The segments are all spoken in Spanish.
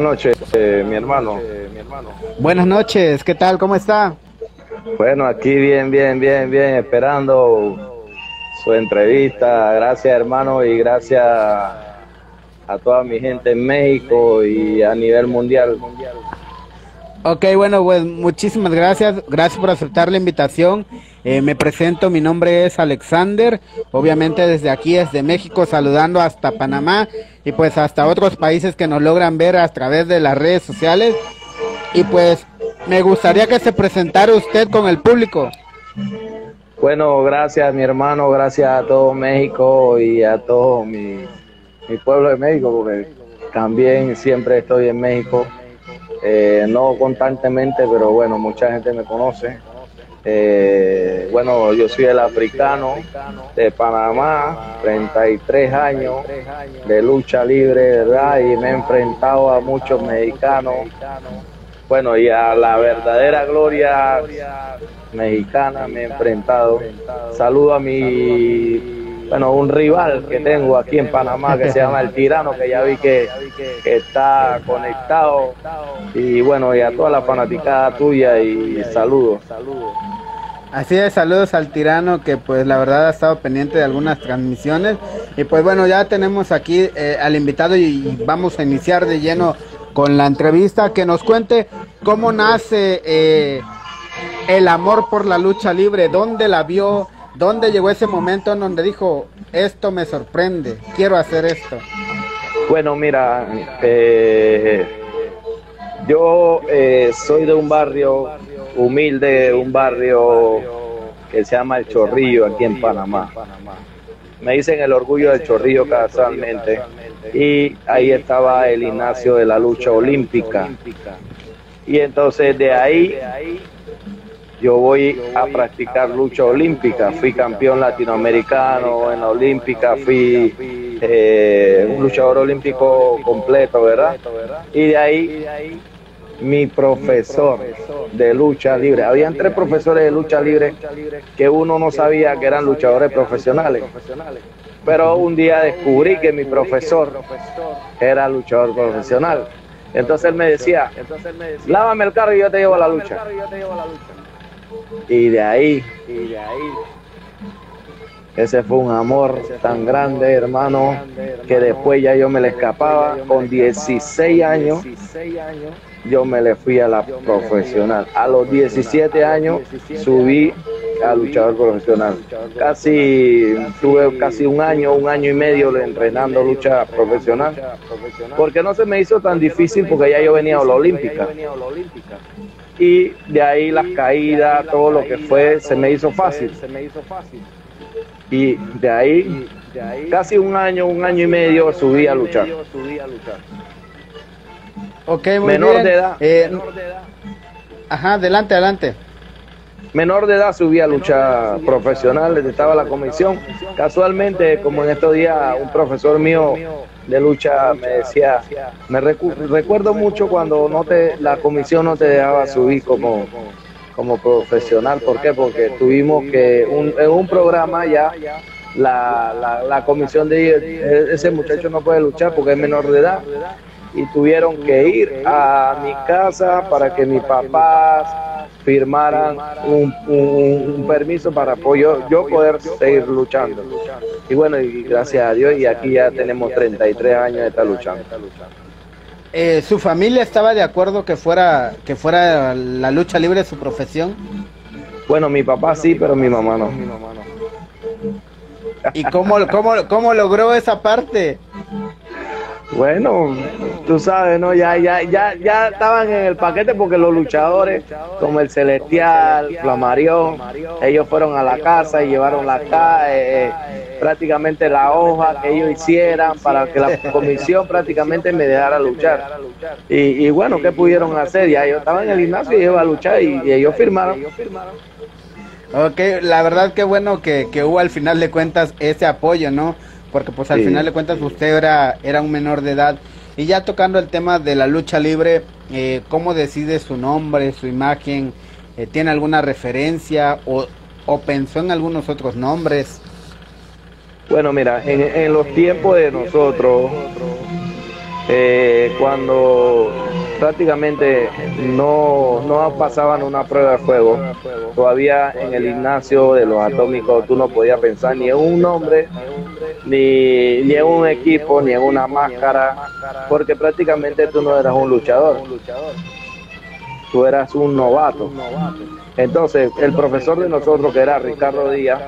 noches, eh, mi hermano. Buenas noches, ¿qué tal? ¿Cómo está? Bueno, aquí bien, bien, bien, bien, esperando su entrevista. Gracias, hermano, y gracias a toda mi gente en México y a nivel mundial. Ok, bueno, pues muchísimas gracias. Gracias por aceptar la invitación. Eh, me presento, mi nombre es Alexander. Obviamente desde aquí, desde México, saludando hasta Panamá y pues hasta otros países que nos logran ver a través de las redes sociales. Y pues me gustaría que se presentara usted con el público. Bueno, gracias mi hermano, gracias a todo México y a todo mi, mi pueblo de México, porque también siempre estoy en México. Eh, no constantemente, pero bueno, mucha gente me conoce. Eh, bueno, yo soy el africano de Panamá, 33 años de lucha libre, ¿verdad? Y me he enfrentado a muchos mexicanos. Bueno, y a la verdadera gloria mexicana me he enfrentado. Saludo a mi bueno, un rival que tengo aquí en Panamá que se llama El Tirano, que ya vi que, está conectado. Y bueno, y a toda la fanaticada tuya y saludos. Así es, saludos al tirano que pues la verdad ha estado pendiente de algunas transmisiones. Y pues bueno, ya tenemos aquí eh, al invitado y vamos a iniciar de lleno con la entrevista. Que nos cuente cómo nace eh, el amor por la lucha libre, dónde la vio, ¿Dónde llegó ese momento en donde dijo, esto me sorprende, quiero hacer esto? Bueno, mira, eh, yo eh, soy de un barrio humilde, un barrio que se llama El Chorrillo, aquí en Panamá. Me dicen el orgullo del Chorrillo casualmente. Y ahí estaba el Ignacio de la lucha olímpica. Y entonces de ahí yo voy a practicar lucha olímpica. Fui campeón latinoamericano en la olímpica, fui eh, un luchador olímpico completo, ¿verdad? Y de ahí mi profesor de lucha libre. Habían tres profesores de lucha libre que uno no sabía que eran luchadores profesionales. Pero un día descubrí que mi profesor era luchador profesional. Entonces él me decía, lávame el carro y yo te llevo a la lucha. Y de ahí, y de ahí, ese fue un amor tan grande, hermano, que después ya yo me le escapaba. Con 16 años, yo me le fui a la profesional. A los 17 años subí a luchador profesional. Casi tuve casi un año, un año y medio entrenando lucha profesional. Porque no se me hizo tan difícil porque ya yo venía a la olímpica y de ahí las caídas, todo lo que fue, se me hizo fácil. Y de ahí, casi un año, un año y medio subí a luchar. Ok, muy Menor De edad. Eh, ajá, adelante, adelante menor de edad subí a lucha profesional, estaba la comisión. Casualmente, como en estos días, un profesor mío de lucha me decía, me recuerdo mucho cuando no te, la comisión no te dejaba subir como, como profesional. ¿Por qué? Porque tuvimos que, en un programa ya, la, la, comisión de ese muchacho no puede luchar porque es menor de edad y tuvieron que ir a mi casa para que mi papá firmaran un, permiso para apoyo, yo poder seguir luchando. Y bueno, y gracias a Dios, y aquí ya tenemos 33 años de estar luchando. Eh, ¿Su familia estaba de acuerdo que fuera, que fuera la lucha libre su profesión? Bueno, mi papá sí, pero mi mamá no. ¿Y cómo, cómo, cómo logró esa parte? Bueno, tú sabes, ¿no? Ya, ya, ya, ya estaban en el paquete porque los luchadores, como el Celestial, Flamarión, ellos fueron a la casa y llevaron la eh, prácticamente la hoja que ellos hicieran para que la comisión prácticamente me dejara luchar. Y, bueno, ¿qué pudieron hacer? Ya yo estaba en el gimnasio y iba a luchar y, ellos firmaron. Ok, la verdad que bueno que, que hubo al final de cuentas ese apoyo, ¿no? Porque pues al final de cuentas usted era, era un menor de edad. Y ya tocando el tema de la lucha libre, eh, ¿cómo decide su nombre, su imagen? Eh, ¿Tiene alguna referencia o, o, pensó en algunos otros nombres? Bueno, mira, en, en los tiempos de nosotros, eh, cuando prácticamente no, no pasaban una prueba de fuego, todavía en el gimnasio de los atómicos tú no podías pensar ni en un nombre, ni, ni en un equipo, ni en una máscara, porque prácticamente tú no eras un luchador, tú eras un novato. Entonces, el profesor de nosotros, que era Ricardo Díaz,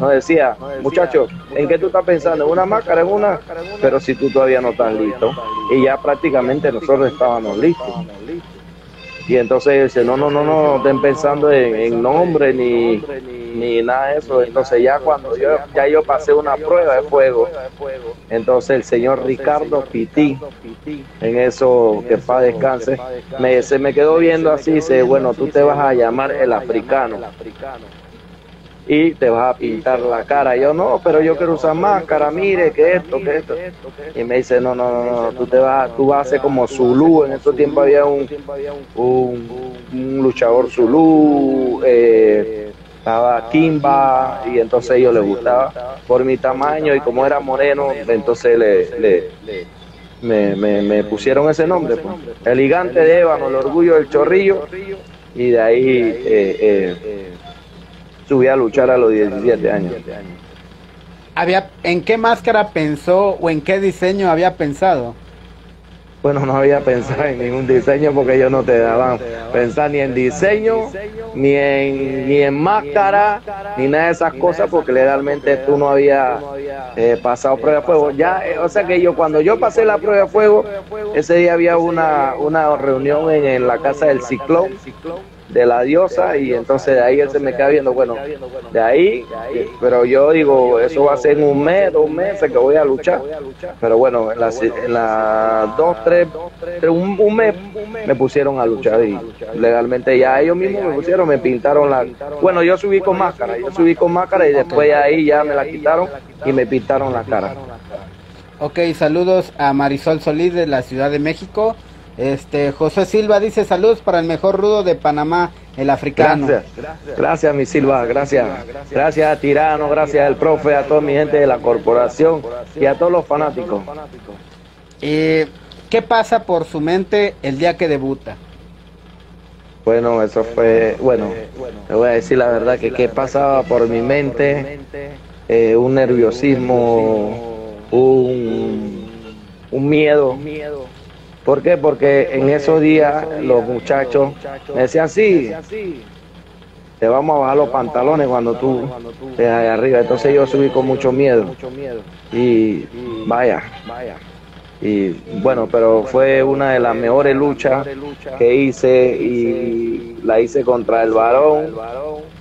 nos decía, muchachos, ¿en qué tú estás pensando? ¿En una máscara? ¿En una? Pero si tú todavía no estás listo. Y ya prácticamente nosotros estábamos listos. Y entonces dice, no, no, no, no estén pensando en, nombre ni, ni nada de eso. Entonces ya cuando yo, ya yo pasé una prueba de fuego, entonces el señor Ricardo Pití, en eso que para descanse, me, se me quedó viendo así, dice, bueno, tú te vas a llamar el africano y te vas a pintar la cara. Yo no, pero yo quiero usar máscara, mire, que esto, que esto. Y me dice, no, no, no, no, tú te vas, tú vas a ser como Zulu. En ese tiempo había un, un, luchador Zulu, eh, estaba Kimba, y entonces ellos les gustaba por mi tamaño y como era moreno, entonces le, le me, me, me, pusieron ese nombre. Pues. El gigante de Ébano, el orgullo del chorrillo, y de ahí eh, eh, subí a luchar a los 17 años. Había, ¿En qué máscara pensó o en qué diseño había pensado? Bueno, no había pensado en ningún diseño porque ellos no te daban pensar ni en diseño, ni en, ni en máscara, ni nada de esas cosas porque legalmente tú no habías eh, pasado prueba de fuego. Ya, eh, o sea que yo cuando yo pasé la prueba de fuego, ese día había una, una reunión en, en la casa del ciclón de la diosa y entonces de ahí él se me queda viendo, bueno, de ahí, pero yo digo, eso va a ser en un mes, dos meses que voy a luchar. Pero bueno, en las la dos, tres, un, mes me pusieron a luchar y legalmente ya ellos mismos me pusieron, me pintaron la... Bueno, yo subí con máscara, yo subí con máscara y después de ahí ya me la quitaron y me pintaron la cara. Ok, saludos a Marisol Solís de la Ciudad de México. Este José Silva dice saludos para el mejor rudo de Panamá, el africano. Gracias, gracias mi Silva, gracias. Gracias a Tirano, gracias al profe, a toda mi gente de la corporación y a todos los fanáticos. Eh, ¿Qué pasa por su mente el día que debuta? Bueno, eso fue, bueno, te voy a decir la verdad que qué pasaba por mi mente, eh, un nerviosismo, un, un miedo ¿Por qué? Porque en esos días los muchachos me decían, sí, te vamos a bajar los pantalones cuando tú estés ahí arriba. Entonces yo subí con mucho miedo. Y vaya. Y bueno, pero fue una de las mejores luchas que hice y la hice contra el varón,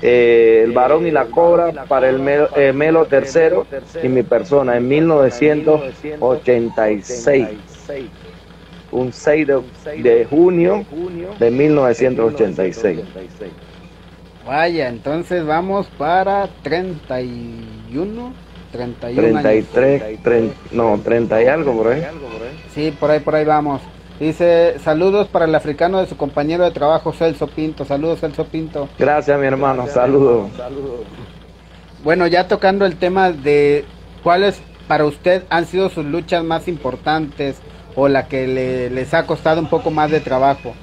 eh, el varón y la cobra para el Melo, eh, Melo tercero y mi persona en 1986 un 6 de, junio de 1986. Vaya, entonces vamos para 31, 31 33, no, 30 y algo por ahí. Sí, por ahí, por ahí vamos. Dice, saludos para el africano de su compañero de trabajo Celso Pinto. Saludos Celso Pinto. Gracias mi hermano, saludos. Bueno, ya tocando el tema de cuáles para usted han sido sus luchas más importantes o la que le, les ha costado un poco más de trabajo?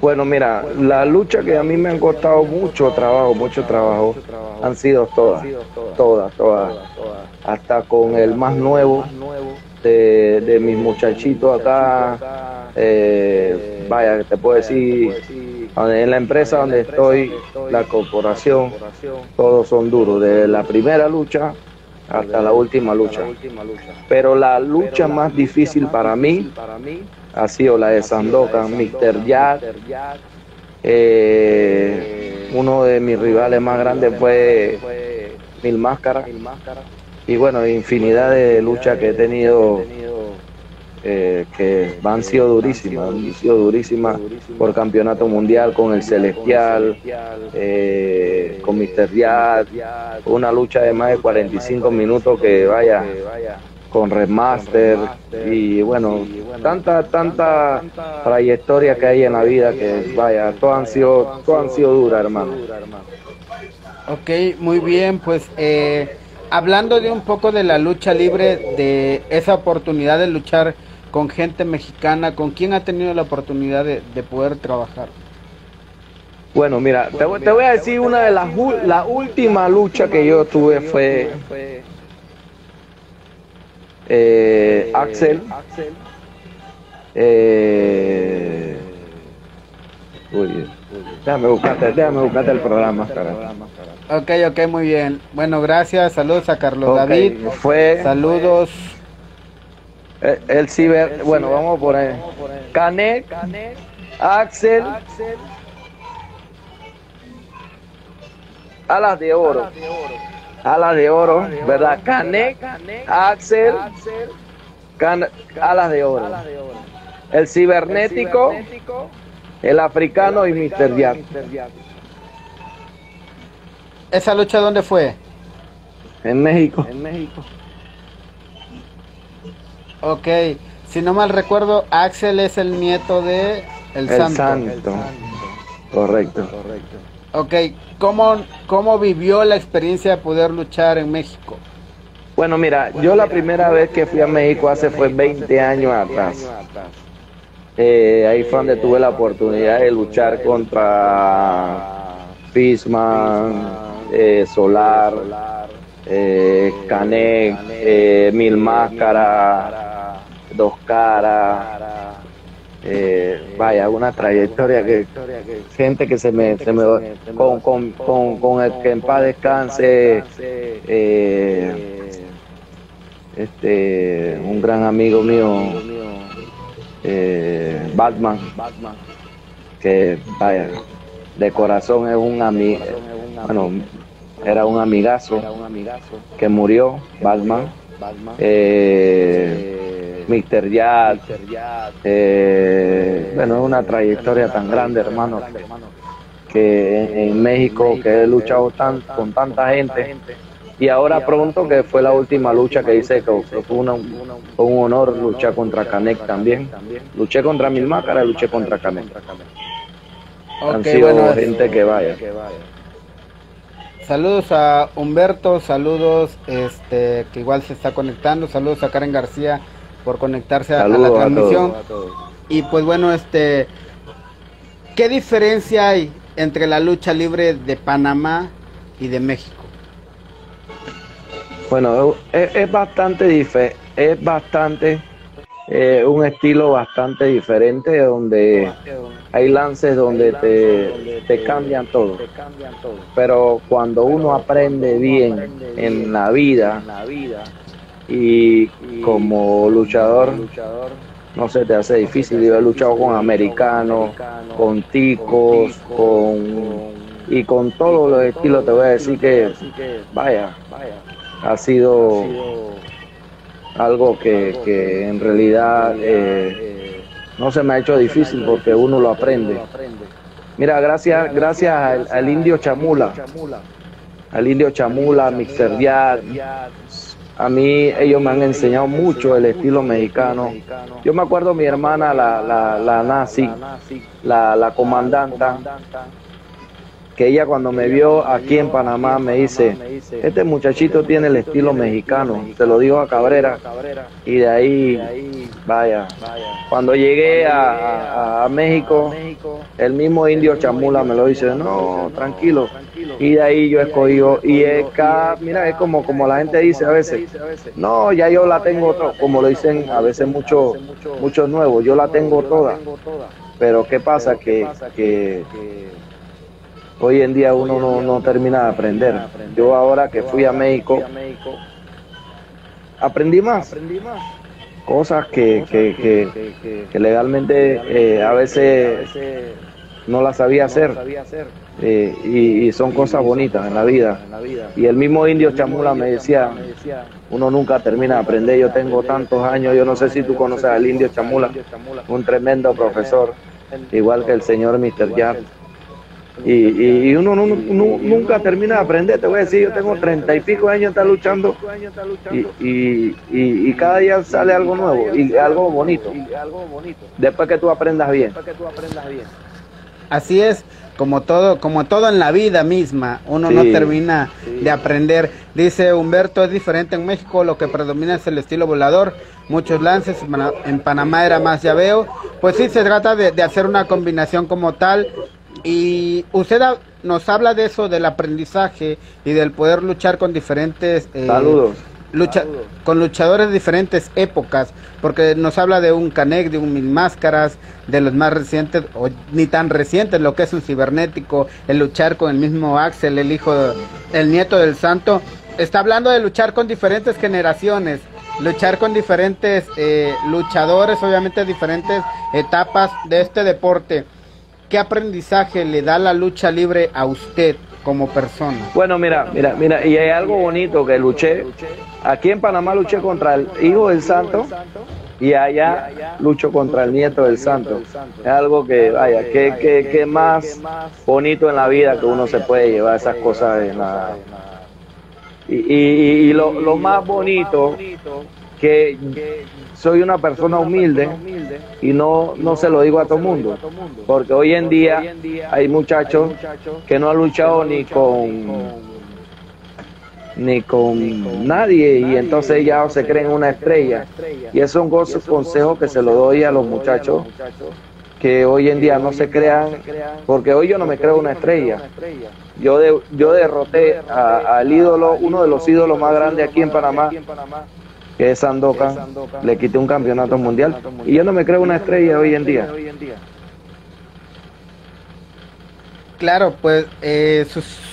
Bueno, mira, la lucha que a mí me han costado mucho trabajo, mucho trabajo, han sido todas, todas, todas, hasta con el más nuevo de, de mis muchachitos acá, eh, vaya, te puedo decir, en la empresa donde estoy, la corporación, todos son duros, de la primera lucha hasta la última lucha. Pero la lucha más difícil para mí ha sido la de Sandokan, Mr. Yad. Eh, uno de mis rivales más grandes fue Mil Máscara. Y bueno, infinidad de luchas que he tenido eh, que han sido durísimas, han sido durísimas por campeonato mundial con el Celestial, eh, con Mr. Yad, una lucha de más de 45 minutos que vaya con remaster y bueno, tanta, tanta trayectoria que hay en la vida que vaya, todas han sido, todas han sido duras, hermano. Ok, muy bien, pues eh, hablando de un poco de la lucha libre, de esa oportunidad de luchar con gente mexicana, ¿con quién ha tenido la oportunidad de, poder trabajar? Bueno, mira, te, voy a decir una de las la última lucha que yo tuve fue eh, Axel. Eh, uy, déjame buscarte, déjame buscarte el programa. Ok, ok, muy bien. Bueno, gracias. Saludos a Carlos David. Fue. Saludos. El, el ciber, bueno, vamos a poner. Canek, Axel, Alas de Oro. Alas de Oro, ¿verdad? Canek, Axel, Alas de Oro. El cibernético, el africano y Mr. Jack. ¿Esa lucha dónde fue? En México. En México. Ok, si no mal recuerdo, Axel es el nieto de El, Santo. Correcto. Correcto. Ok, ¿cómo, ¿cómo vivió la experiencia de poder luchar en México? Bueno, mira, yo la primera vez que fui a México hace fue 20 años atrás. Eh, ahí fue donde tuve la oportunidad de luchar contra Fisman, eh, Solar, eh, Canek, eh, Mil Máscaras dos caras. Eh, vaya, una trayectoria que gente que se me, se me con, con, con, con el que en paz descanse, eh, este, un gran amigo mío, eh, Batman, que vaya, de corazón es un amigo, bueno, era un amigazo que murió, Batman. Eh, Mr. Yad, eh, bueno, es una trayectoria tan grande, hermano, que en, México, que he luchado tan, con tanta gente, y ahora pronto, que fue la última lucha que hice, que fue un honor luchar contra Canek también. Luché contra Mil Mácaras, luché contra Canek. Han sido gente que vaya. Saludos a Humberto, saludos este que igual se está conectando, saludos a Karen García por conectarse a, la transmisión. Y pues bueno, este, ¿qué diferencia hay entre la lucha libre de Panamá y de México? Bueno, es, bastante diferente, es bastante eh, un estilo bastante diferente donde hay lances donde te, te cambian todo. Pero cuando uno aprende bien en la vida, y como luchador no se te hace difícil. Yo he luchado con americanos, con ticos, con y con todos los estilos te voy a decir que vaya, ha sido algo que, en realidad eh, no se me ha hecho difícil porque uno lo aprende. Mira, gracias, gracias al, indio Chamula, al indio Chamula, Mixer Yard, a mí ellos me han enseñado mucho el estilo mexicano. Yo me acuerdo mi hermana, la, la, la nazi, la, la comandanta, que ella cuando me vio aquí en Panamá me dice, este muchachito tiene el estilo mexicano, se lo dijo a Cabrera y de ahí, vaya, cuando llegué a, México, el mismo indio Chamula me lo dice, no, tranquilo, y de ahí yo escogí, y es mira, es como, como la gente dice a veces, no, ya yo la tengo, como lo dicen a veces muchos muchos nuevos, yo la tengo toda, pero ¿qué pasa? que, que hoy en día uno no, no termina de aprender. Yo ahora que fui a México, aprendí más. Cosas que, que, legalmente eh, a veces no las sabía hacer. Eh, y, son cosas bonitas en la vida. Y el mismo indio Chamula me decía, uno nunca termina de aprender, yo tengo tantos años, yo no sé si tú conoces al indio Chamula, un tremendo profesor, igual que el señor Mr. Yard y, y uno nunca termina de aprender, te voy a decir, yo tengo treinta y pico años está luchando y, y, cada día sale algo nuevo y algo bonito. Después que tú aprendas bien. Así es. como todo, como todo en la vida misma, uno no termina de aprender. Dice Humberto, es diferente en México, lo que predomina es el estilo volador, muchos lances, en Panamá era más llaveo. Pues sí, se trata de, hacer una combinación como tal. Y usted nos habla de eso, del aprendizaje y del poder luchar con diferentes... Eh, Saludos lucha, con luchadores de diferentes épocas, porque nos habla de un Canek, de un Mil Máscaras, de los más recientes, o ni tan recientes, lo que es un cibernético, el luchar con el mismo Axel, el hijo, el nieto del santo. Está hablando de luchar con diferentes generaciones, luchar con diferentes eh, luchadores, obviamente diferentes etapas de este deporte. ¿Qué aprendizaje le da la lucha libre a usted? como persona? Bueno, mira, mira, mira, y hay algo bonito que luché. Aquí en Panamá luché contra el hijo del santo y allá lucho contra el nieto del santo. Es algo que, vaya, que, que, que más bonito en la vida que uno se puede llevar esas cosas en la... Y, y, y lo, lo más bonito que soy una persona humilde y no, no se lo digo a todo el mundo, porque hoy en día hay muchachos que no han luchado ni con ni con nadie y entonces ya se creen una estrella. y es un consejo que se lo doy a los muchachos que hoy en día no se crean porque hoy yo no me creo una estrella. yo de, yo derroté al ídolo uno de los ídolos más grandes aquí en Panamá que es Sandokan, le quité un campeonato mundial. Y yo no me creo una estrella hoy en día. Claro, pues eh,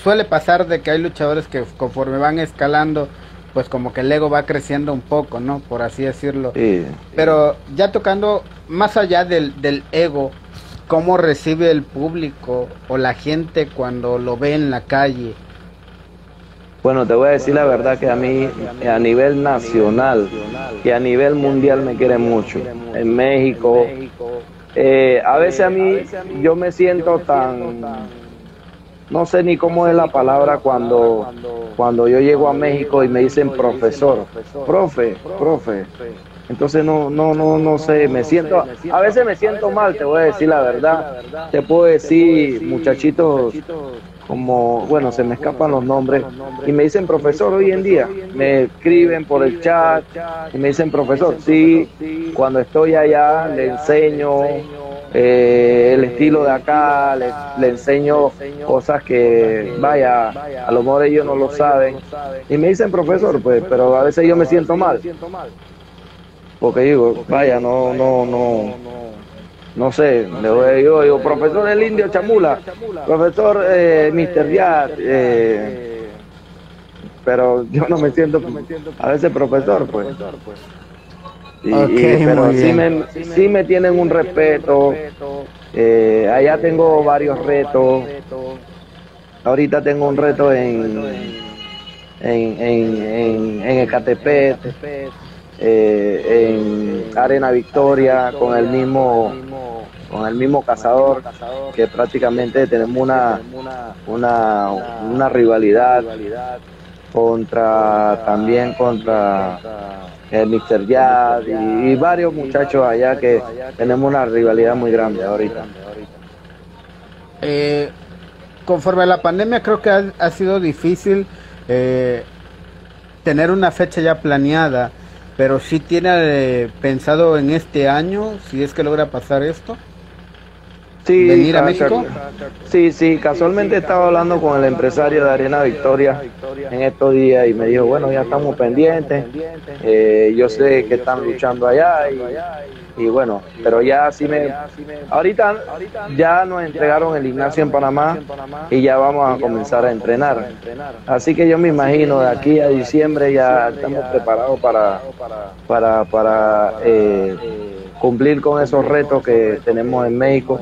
suele pasar de que hay luchadores que conforme van escalando, pues como que el ego va creciendo un poco, ¿no? Por así decirlo. Pero ya tocando más allá del, del ego, ¿cómo recibe el público o la gente cuando lo ve en la calle? Bueno, te voy a decir la verdad que a mí a nivel nacional y a nivel mundial me quieren mucho. En México, eh, a veces a mí yo me siento tan, no sé ni cómo es la palabra cuando, cuando yo llego a México y me dicen profesor, profe, profe. Entonces no, no, no, no sé, me siento, a veces me siento mal, te voy a decir la verdad. Te puedo decir, muchachitos como, bueno, se me escapan los nombres, y me dicen profesor hoy en día, me escriben por el chat y me dicen profesor, sí, cuando estoy allá le enseño eh, el estilo de acá, le, enseño cosas que, vaya, a lo mejor ellos no lo saben, y me dicen profesor, pues, pero a veces yo me siento mal, porque digo, vaya, no, no, no no sé, le voy, yo digo, profesor el indio Chamula, profesor eh, Mr. Yad, eh, pero yo no me siento a veces profesor, pues. Y, pero sí me, sí me, tienen un respeto, eh, allá tengo varios retos, ahorita tengo un reto en, en, en, en, en Ecatepec, eh, en Arena Victoria con el mismo con el mismo cazador que prácticamente tenemos una una, una rivalidad contra también contra el Mr. Jazz y, varios muchachos allá que tenemos una rivalidad muy grande ahorita. Eh, conforme a la pandemia creo que ha, sido difícil eh, tener una fecha ya planeada pero si tiene eh, pensado en este año, si es que logra pasar esto. Sí, venir a México. Sí, sí, casualmente estaba hablando con el empresario de Arena Victoria en estos días y me dijo, bueno, ya estamos pendientes, eh, yo sé que están luchando allá y y bueno, pero ya sí me... Ahorita ya nos entregaron el Ignacio en Panamá y ya vamos a comenzar a entrenar. Así que yo me imagino de aquí a diciembre ya estamos preparados para, para, para eh, cumplir con esos retos que tenemos en México.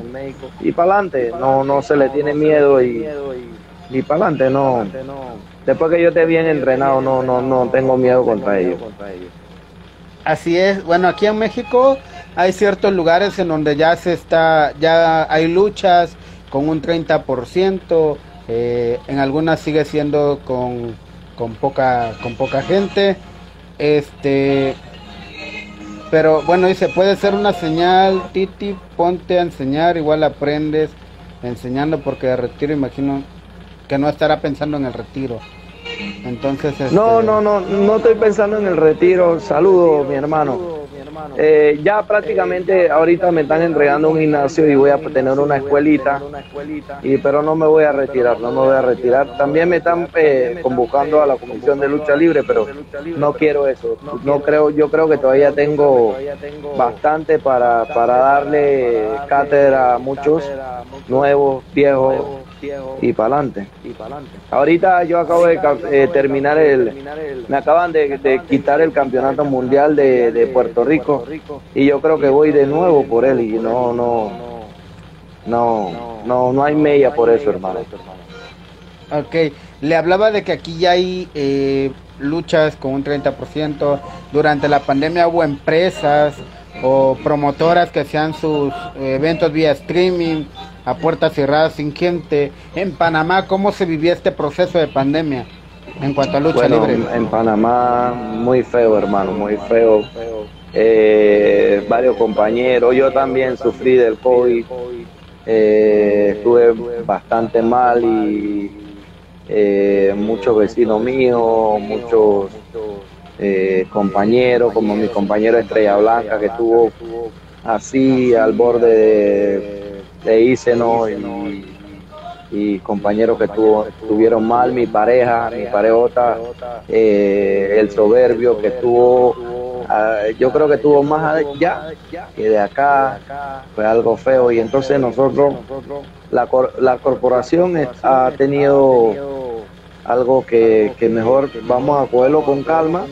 Y para adelante, no, no se le tiene miedo y, y para adelante, no. Después que yo esté bien entrenado, no, no, no tengo miedo contra ellos. Así es, bueno, aquí en México hay ciertos lugares en donde ya se está, ya hay luchas con un 30%, eh, en algunas sigue siendo con, con, poca, con poca gente, este, pero bueno, dice, puede ser una señal, Titi, ponte a enseñar, igual aprendes, enseñando porque de retiro imagino que no estará pensando en el retiro. Entonces, no, este, no, no, no estoy pensando en el retiro. Saludo, mi hermano. Eh, ya prácticamente ahorita me están entregando un gimnasio y voy a tener una escuelita, y, pero no me voy a retirar, no me voy a retirar. También me están eh, convocando a la Comisión de Lucha Libre, pero no quiero eso. No creo, yo creo que todavía tengo bastante para, para darle cátedra a muchos nuevos, viejos y para adelante. Ahorita yo acabo de eh, terminar el, me acaban de, quitar el campeonato mundial de, Puerto Rico. Y yo creo que voy de nuevo por él y no, no, no, no, no. hay media por eso, hermano. Ok, le hablaba de que aquí ya hay eh, luchas con un 30%. Durante la pandemia hubo empresas o promotoras que hacían sus eventos vía streaming a puertas cerradas sin gente. En Panamá, ¿cómo se vivía este proceso de pandemia en cuanto a lucha libre? En Panamá, muy feo, hermano, muy feo. Eh, varios compañeros, yo también sufrí del COVID, eh, estuve bastante mal y eh, muchos vecinos míos, muchos compañeros, como mi compañero Estrella Blanca que estuvo así al borde de le hice, ¿no? Y, y compañeros que tuvo, tuvieron mal, mi pareja, mi parejota, eh, el soberbio que tuvo, ah, yo creo que tuvo más allá que de acá, fue algo feo y entonces nosotros, la, la corporación ha tenido algo que, mejor vamos a cogerlo con calma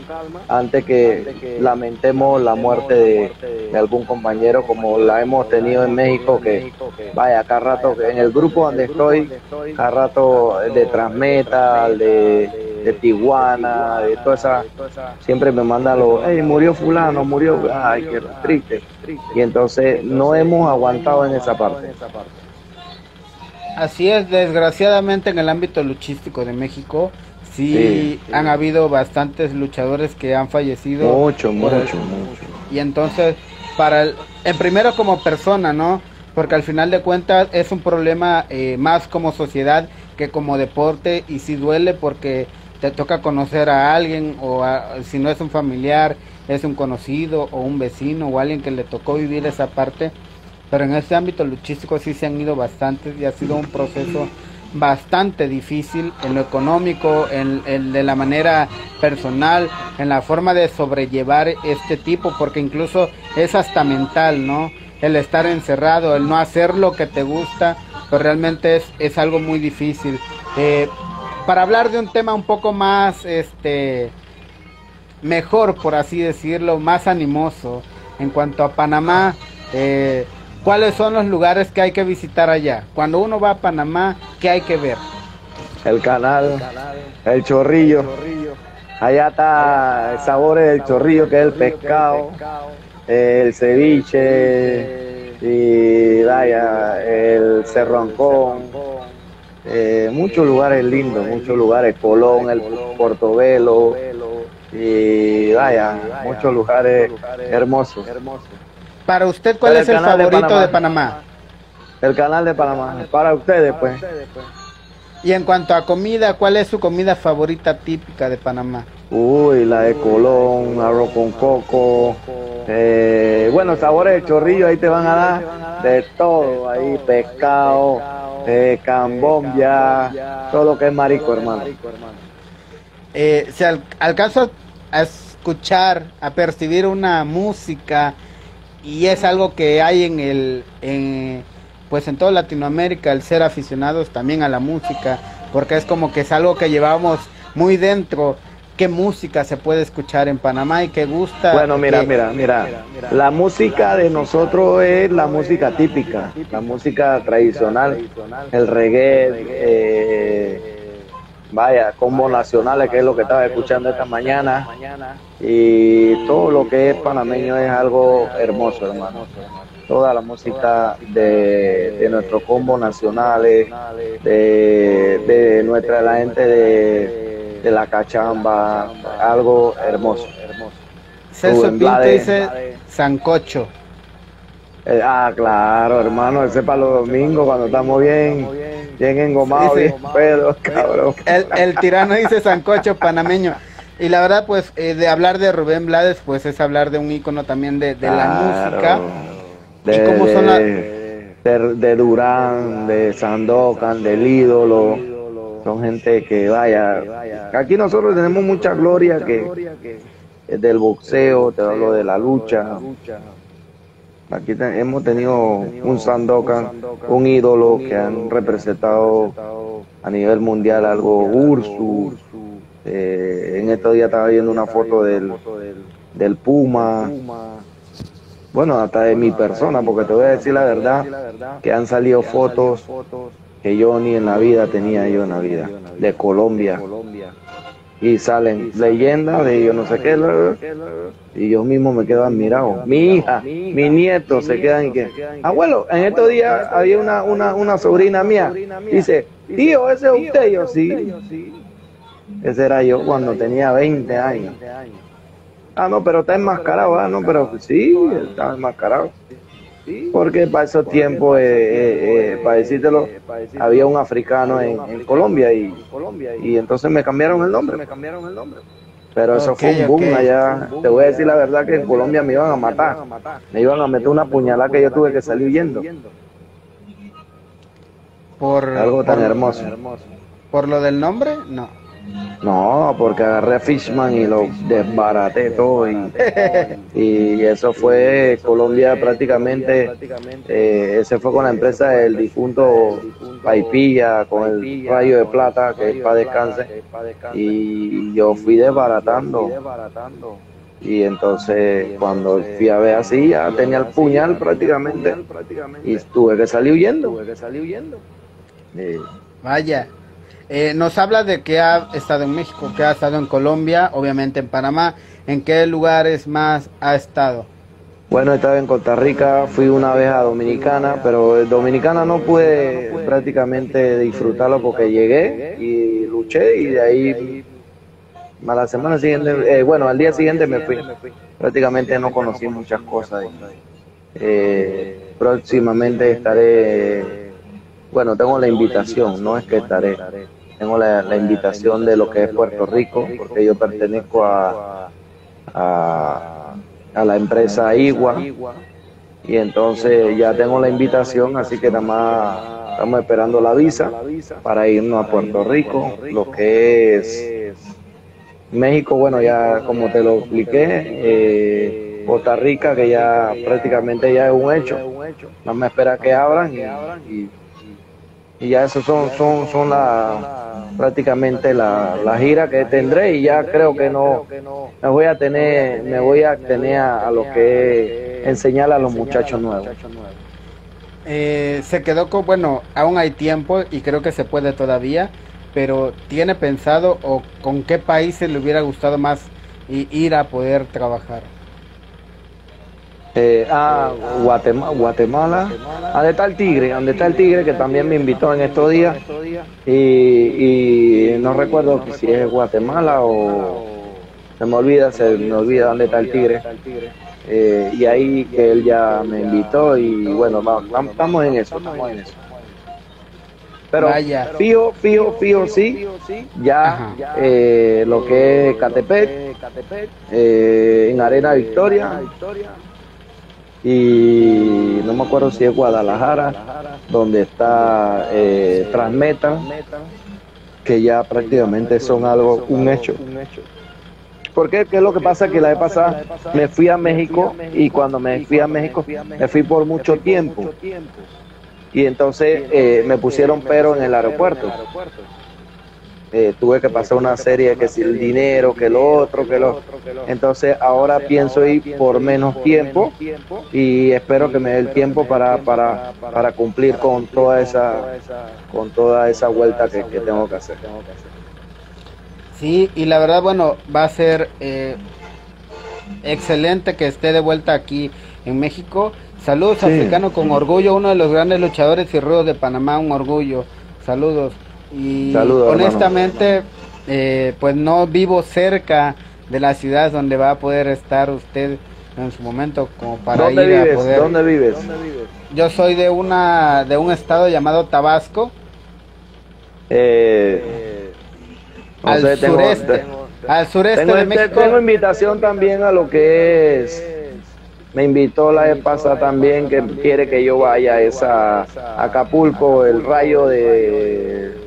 antes que lamentemos la muerte de, algún compañero como la hemos tenido en México que vaya cada rato en el grupo donde estoy cada rato de Transmetal de, de Tijuana de toda esa siempre me mandan los hey murió fulano murió ay qué triste y entonces no hemos aguantado en esa parte Así es, desgraciadamente en el ámbito luchístico de México sí, han habido bastantes luchadores que han fallecido. Mucho, mucho, mucho. Y entonces, para el, en primero como persona, ¿no? Porque al final de cuentas es un problema eh, más como sociedad que como deporte y si duele porque te toca conocer a alguien o si no es un familiar, es un conocido o un vecino o alguien que le tocó vivir esa parte pero en este ámbito luchístico sí se han ido bastantes y ha sido un proceso bastante difícil en lo económico, en, de la manera personal, en la forma de sobrellevar este tipo, porque incluso es hasta mental, ¿no? El estar encerrado, el no hacer lo que te gusta, pues realmente es, es algo muy difícil. Eh, para hablar de un tema un poco más, este, mejor, por así decirlo, más animoso, en cuanto a Panamá, eh, ¿Cuáles son los lugares que hay que visitar allá? Cuando uno va a Panamá, ¿qué hay que ver? El canal, el chorrillo. Allá está el sabor del chorrillo, que es el pescado, el ceviche y vaya, el cerroncón. Eh, muchos lugares lindos, muchos lugares, Colón, el Portobelo y vaya, muchos lugares hermosos. Para usted, ¿cuál es el favorito de Panamá? El canal de Panamá, para ustedes, pues. Y en cuanto a comida, ¿cuál es su comida favorita típica de Panamá? Uy, la de Colón, arroz con coco. Eh, bueno, sabores de chorrillo ahí te van a dar de todo. Ahí pescado, eh, cambombia, todo lo que es marico, hermano. Eh, ¿Se alcanza a escuchar, a percibir una música y es algo que hay en el en, pues en toda Latinoamérica el ser aficionados también a la música porque es como que es algo que llevamos muy dentro. Qué música se puede escuchar en Panamá y qué gusta bueno mira mira mira. La música de nosotros es la música típica la música tradicional el reggae eh, vaya, combos nacionales, que es lo que estaba escuchando esta mañana, y todo lo que es panameño es algo hermoso, hermano. Toda la música de, de nuestros combos nacionales, de, de nuestra la gente de, de la cachamba, algo hermoso. Celso Pinto dice Sancocho. Eh, ah, claro, hermano, ese para los domingos cuando estamos bien, bien engomados, bien pedos, cabrón. El, el tirano dice sancocho panameño. Y la verdad, pues, eh, de hablar de Rubén Blades, pues es hablar de un ícono también de, de la música. De, ¿Y cómo son la- de, de Durán, de Sandokan, del ídolo. Son gente que vaya. Aquí nosotros tenemos mucha gloria que es del boxeo, te hablo de la lucha. Aquí hemos tenido un Sandokan, un ídolo que han representado a nivel mundial algo Ursu. Eh, en estos días estaba viendo una foto del, del Puma. Bueno, hasta de mi persona, porque te voy a decir la verdad, que han salido fotos que yo ni en la vida tenía yo en la vida, de Colombia. Y salen leyendas de yo no sé qué, y yo mismo me quedo admirado. Mi hija, mi nieto se quedan que, abuelo, en estos días había una, una, una sobrina mía, dice, tío, ese es usted, yo sí. Ese era yo cuando tenía 20 años. Ah, no, pero está enmascarado, ah, no, pero sí, está enmascarado. Porque para esos tiempos, eh, eh, eh, para decírtelo, había un africano en, en Colombia y, y entonces me cambiaron el nombre. Pero eso fue un boom allá. Te voy a decir la verdad que en Colombia me iban a matar. Me iban a meter una puñalada que yo tuve que salir huyendo. Por, Algo tan por- hermoso. ¿Por lo del nombre? No. No, porque agarré a Fishman y lo desbaraté todo y, y eso fue Colombia prácticamente, eh, ese fue con la empresa del difunto Paipilla, con el rayo de plata, que es para descanse, y yo fui desbaratando. Y entonces cuando fui a ver así, ya tenía el puñal prácticamente y tuve que salir huyendo. Eh, Vaya. Eh, nos habla de que ha estado en México, que ha estado en Colombia, obviamente en Panamá. ¿En qué lugares más ha estado? Bueno, estaba en Costa Rica, fui una vez a Dominicana, pero Dominicana no pude prácticamente disfrutarlo porque llegué y luché y de ahí a la semana siguiente, eh, bueno, al día siguiente me fui. Prácticamente no conocí muchas cosas. Eh, próximamente estaré, bueno, tengo la invitación, no es que estaré, tengo la, invitación de lo que es Puerto Rico, porque yo pertenezco a, a, la empresa Igua. Y entonces ya tengo la invitación, así que nada más estamos esperando la visa para irnos a Puerto Rico, lo que es México, bueno, ya como te lo expliqué, eh, Costa Rica, que ya prácticamente ya es un hecho, nada más espera que abran y- y ya eso son, son, son la, prácticamente la, la gira que tendré y ya creo que no me voy a tener, me voy a tener a, lo que enseñar a los muchachos nuevos. Eh, se quedó con, bueno, aún hay tiempo y creo que se puede todavía, pero ¿tiene pensado o con qué países le hubiera gustado más ir a poder trabajar? Eh, ah, Guatemala, Guatemala, donde está el tigre, donde está el tigre que también me invitó en estos días. Y, y no recuerdo si es Guatemala o se me olvida, se me olvida dónde está el tigre. Eh, y ahí que él ya me invitó y bueno, va- va- estamos en eso, estamos en eso. Pero Vaya. fijo, fijo, fijo, sí, ya eh, lo que es Catepec, eh, en Arena Victoria y no me acuerdo si es Guadalajara, donde está eh, Transmeta, que ya prácticamente son algo, un hecho. Porque qué es lo que pasa que la vez pasada me fui a México y cuando me fui a México me fui por mucho tiempo y entonces eh, me pusieron pero en el aeropuerto. Eh, tuve que pasar una serie que si el dinero, que lo otro, que lo entonces ahora pienso ir por menos tiempo y espero que me dé el tiempo para, para, para cumplir con toda esa con toda esa vuelta que, que tengo que hacer. Sí, y la verdad, bueno, va a ser eh, excelente que esté de vuelta aquí en México. Saludos, Sí. africano con orgullo, uno de los grandes luchadores y rudos de Panamá, un orgullo. Saludos. Y Saludos, honestamente, eh, pues no vivo cerca de la ciudad donde va a poder estar usted en su momento como para ¿Dónde ir vives? a poder. ¿Dónde vives? Yo soy de una de un estado llamado Tabasco, Eh, no al sé, tengo- sureste, tengo- al sureste Tengo, de te- México. tengo invitación también a lo que es. Me invitó la vez pasada también que quiere que yo vaya a esa Acapulco, el rayo de.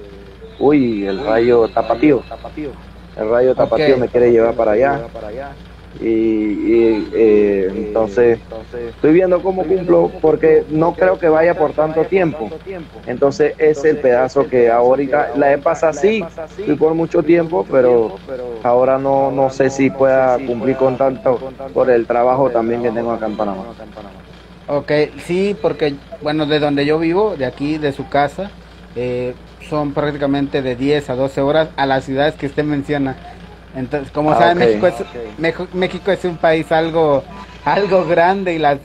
Uy, el rayo tapatío. El rayo tapatío Ok. me quiere llevar para allá. Y, y, eh, entonces estoy viendo cómo cumplo porque no creo que vaya por tanto tiempo. Entonces es el pedazo que ahorita, la vez pasada sí, fui por mucho tiempo, pero ahora no, no sé si pueda cumplir con tanto por el trabajo también que tengo acá en Panamá. Ok, sí, porque bueno, de donde yo vivo, de aquí, de su casa, eh, son prácticamente de 10 a 12 horas a las ciudades que usted menciona. Entonces, como Ah, saben, ok. México, es, Mejo- México es un país algo, algo grande y las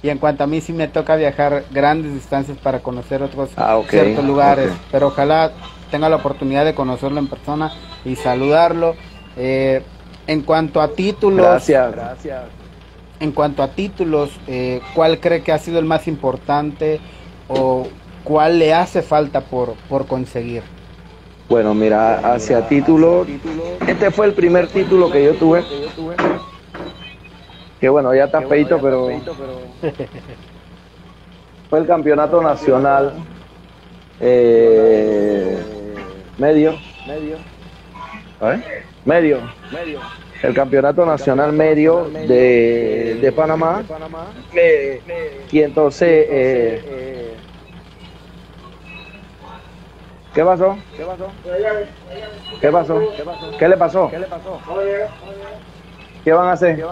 y en cuanto a mí sí me toca viajar grandes distancias para conocer otros Ah, ok, ciertos lugares, pero ojalá tenga la oportunidad de conocerlo en persona y saludarlo. Eh, en cuanto a títulos, Gracias. en cuanto a títulos, eh, ¿cuál cree que ha sido el más importante o cuál le hace falta por, por conseguir? Bueno, mira, hacia título, este fue el primer título que yo tuve. Que bueno, ya está feito, pero fue el campeonato nacional eh, medio. ¿Eh? Medio. El campeonato nacional medio de, de Panamá. Eh, y entonces, eh, ¿qué pasó? ¿Qué pasó? ¿Qué le pasó? ¿Qué van a hacer?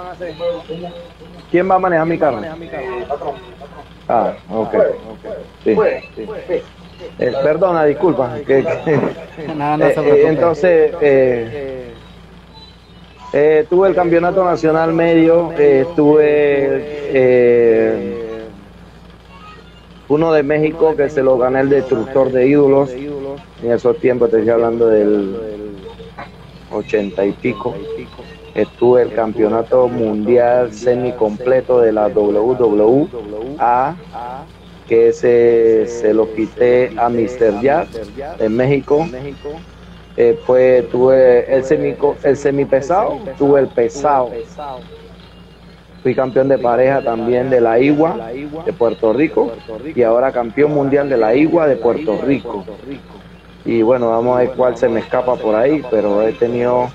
¿Quién va a manejar mi carro? Ah, ok. Sí. Eh, perdona, disculpa. que- que- No, no eh, eh, entonces, eh, tuve el campeonato nacional medio, tuve uno de México que se lo gané el destructor de ídolos. En esos tiempos, te estoy hablando del ochenta y pico. Estuve el campeonato mundial semicompleto de la WWA, que ese se lo quité a Mr. Jazz en México. Pues tuve el, semico, el semipesado, tuve el pesado. Fui campeón de pareja también de la IGUA de Puerto Rico y ahora campeón mundial de la IGUA de Puerto Rico. Y bueno, vamos a ver cuál se me escapa por ahí, pero he tenido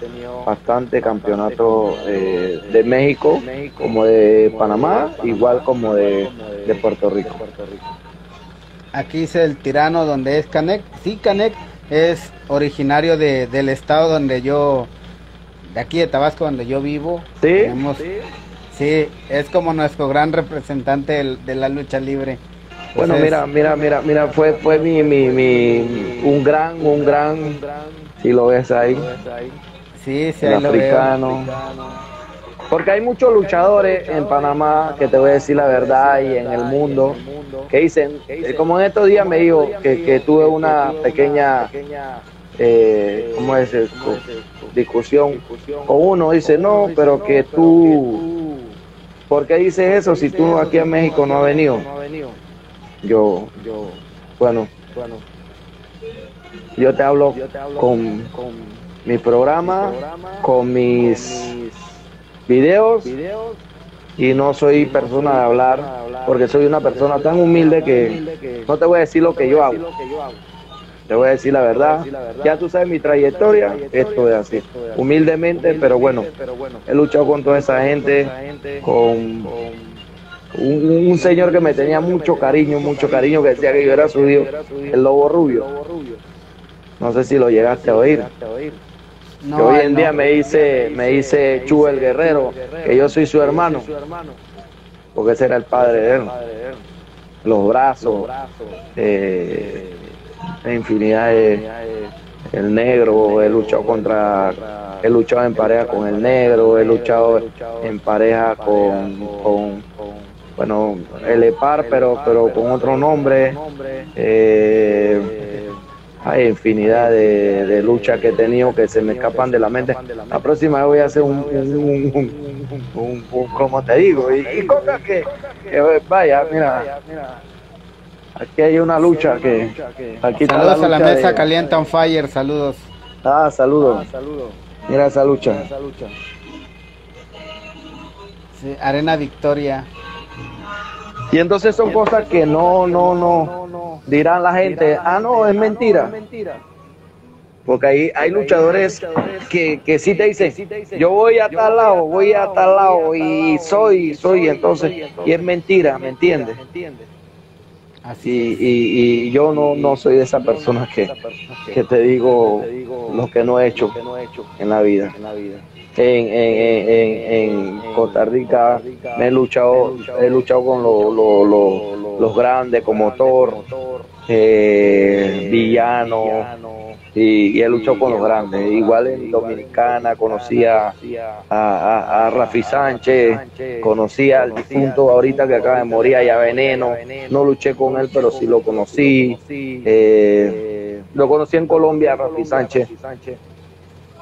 bastante campeonato eh, de México, como de Panamá, igual como de, de Puerto Rico. Aquí dice el tirano donde es Canek. Sí, Canek es originario de, del estado donde yo, de aquí de Tabasco, donde yo vivo. ¿Sí? Tenemos- sí, es como nuestro gran representante de la lucha libre. Bueno, Entonces, mira, mira, mira, mira, fue, fue mi, mi, mi, un gran, un gran, si lo ves ahí, Sí, sí, el ahí veo. africano. Porque hay muchos luchadores en Panamá, que te voy a decir la verdad, y en el mundo, que dicen, eh, como en estos días me dijo que, que tuve una pequeña, eh, ¿cómo es esto? Discusión con uno, dice, no, pero que tú, ¿por qué dices eso si tú aquí en México no has venido? Yo, bueno, yo te hablo con mi programa, con mis videos. y no soy persona de hablar porque soy una persona tan humilde que no te voy a decir lo que yo hago. Te voy a decir la verdad. Ya tú sabes mi trayectoria, esto es así. Humildemente, pero bueno, he luchado con toda esa gente, con un, un señor que me tenía mucho cariño, mucho cariño, que decía que yo era su hijo, el lobo rubio. No sé si lo llegaste a oír. No, que hoy en día me dice, me dice Chu el Guerrero, que yo soy su hermano, porque ese era el padre de él. Los brazos, eh, infinidad de el negro, he luchado contra, he luchado en pareja con el negro, he luchado en pareja con, con bueno, el EPAR, pero, pero con otro nombre. Eh, hay infinidad de, de luchas que he tenido que se me escapan de la mente. La próxima vez voy a hacer un, un- un- un, como te digo, y, cosas que, vaya, mira, aquí hay una lucha que... Aquí saludos a la mesa caliente on fire, saludos. Ah, saludos. Mira esa lucha. Sí, Arena Victoria. Y entonces son cosas que no, no, no, dirán la gente, ah, no, es mentira. Porque ahí hay luchadores que, que sí te dicen, yo voy a tal lado, voy a tal lado y soy, soy, entonces, y es mentira, ¿me entiendes? Así y, y, yo no, no soy de esa persona que, que te digo lo que no he hecho en la vida. En, en, en, en Costa Rica me he luchado, he luchado con los grandes como Thor, eh, Villano, y, él luchó con los grandes. Igual en Dominicana conocía a, a, Rafi Sánchez, conocía al difunto ahorita que acaba de morir, allá Veneno. No luché con él, pero sí lo conocí. Eh, lo conocí en Colombia, Rafi Sánchez.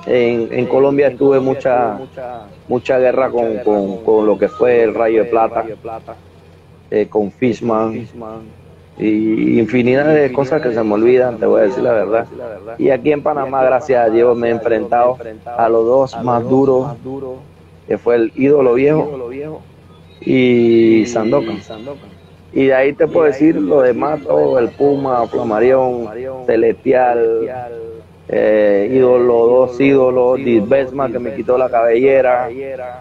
En, en, Colombia estuve mucha mucha guerra con, con, lo que fue el Rayo de Plata, eh, con Fishman y infinidad de cosas que se me olvidan, te voy a decir la verdad. Y aquí en Panamá, gracias a Dios, me he enfrentado a los dos más duros, que fue el ídolo viejo y Sandokan. Y de ahí te puedo decir lo demás, todo el Puma, Flamarión, Celestial, eh, ídolo, dos ídolos, Disbesma que me quitó la cabellera,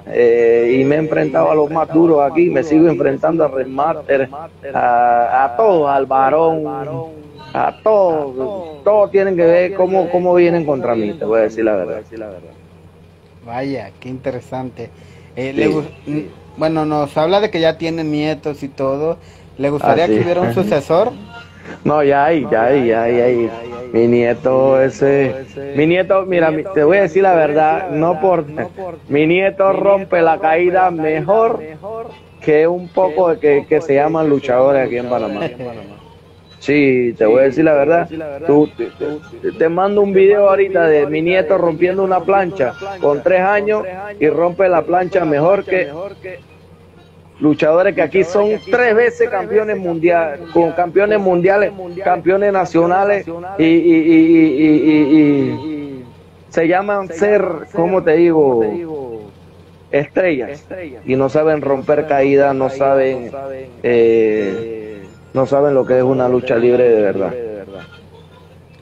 eh, y me he enfrentado a los más duros aquí, me sigo enfrentando a Redmaster, a, a todos, al varón, a todos, todos tienen que ver cómo, cómo vienen contra mí, te voy a decir la verdad. Vaya, qué interesante. Eh, bueno, nos habla de que ya tienen nietos y todo. ¿Le gustaría que hubiera un sucesor? No, ya hay, ya hay, ya hay, ya hay. Mi nieto ese, mi nieto, mira, te voy a decir la verdad, no por, mi nieto rompe la caída mejor que un poco de que, que se llaman luchadores aquí en Panamá. Sí, te voy a decir la verdad. Tú, te, mando un video ahorita de mi nieto rompiendo una plancha con tres años y rompe la plancha mejor que luchadores que aquí son tres veces campeones mundiales, con campeones mundiales, campeones nacionales y, y, se llaman ser, ¿cómo te digo? Estrellas y no saben romper caídas, no saben, eh, no saben lo que es una lucha libre de verdad.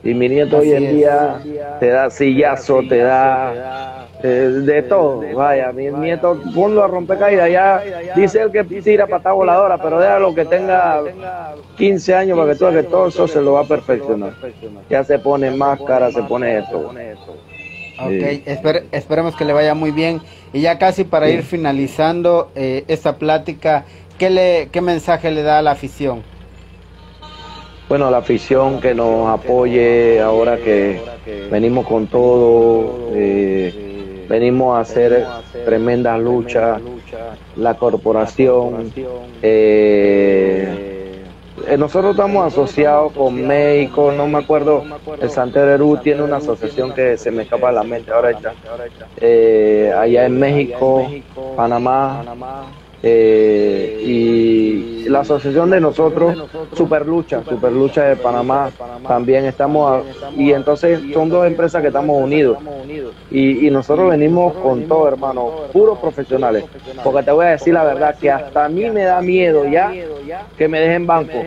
Y mi nieto hoy en día te da sillazo, te da de todo, vaya, mi nieto, ponlo a romper caída, ya dice el que tira patada voladora, pero déjalo que tenga 15 años para que todo, que todo eso se lo va a perfeccionar. Ya se pone máscara, se pone esto. Ok, esperemos que le vaya muy bien. Y ya casi para ir finalizando eh, esta plática, ¿qué, le, ¿qué mensaje le da a la afición? Bueno, la afición que nos apoye ahora que venimos con todo. Eh, venimos a hacer tremenda lucha, la corporación. Eh, eh, nosotros estamos asociados con México, no me acuerdo, el Santererú tiene una asociación que se me escapa de la mente ahora está, eh, allá en México, Panamá, eh, y la asociación de nosotros, Superlucha, Superlucha de Panamá, también estamos, y entonces son dos empresas que estamos unidos. Y, nosotros venimos con todo, hermano, puros profesionales. Porque te voy a decir la verdad, que hasta a mí me da miedo ya que me dejen banco.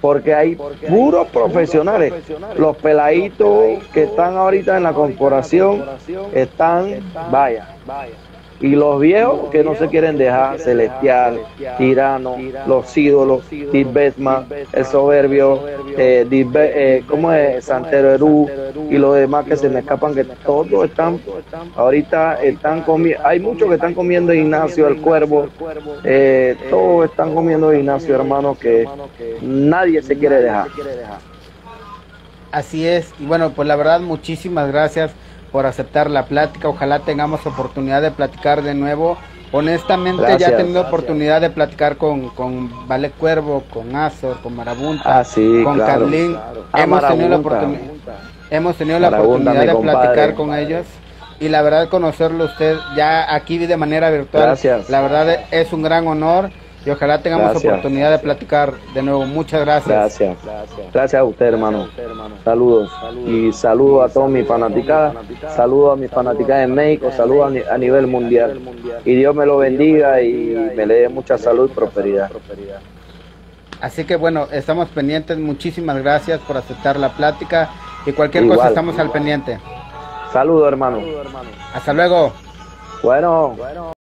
Porque hay puros profesionales. Los peladitos que están ahorita en la corporación están, vaya y los viejos que no se quieren dejar, Celestial, Tirano, los ídolos, Besma, el soberbio, eh, eh, ¿cómo es? Santero Eru y los demás que se me escapan, que todos están, ahorita están comiendo, hay muchos que están comiendo Ignacio, el cuervo, eh, todos están comiendo Ignacio, hermano, que nadie se quiere dejar. Así es, y bueno, pues la verdad, muchísimas gracias por aceptar la plática. Ojalá tengamos oportunidad de platicar de nuevo. Honestamente ya he tenido oportunidad de platicar con, con Vale Cuervo, con Azor, con Marabunta, ah, con Carlín. Hemos, tenido la hemos tenido la oportunidad de platicar con ellos. y la verdad conocerlo usted ya aquí de manera virtual. Gracias. La verdad es un gran honor y ojalá tengamos Gracias. oportunidad de platicar de nuevo. Muchas gracias. Gracias. Gracias a usted, hermano. Saludos. Y saludos a todos mis fanaticadas. Saludos a mis fanaticadas en México. Saludos a, ni- a nivel mundial. Y Dios me lo bendiga y me le dé mucha salud y prosperidad. Así que bueno, estamos pendientes. Muchísimas gracias por aceptar la plática y cualquier cosa Igual. estamos al pendiente. Saludos, hermano. Hasta luego. Bueno.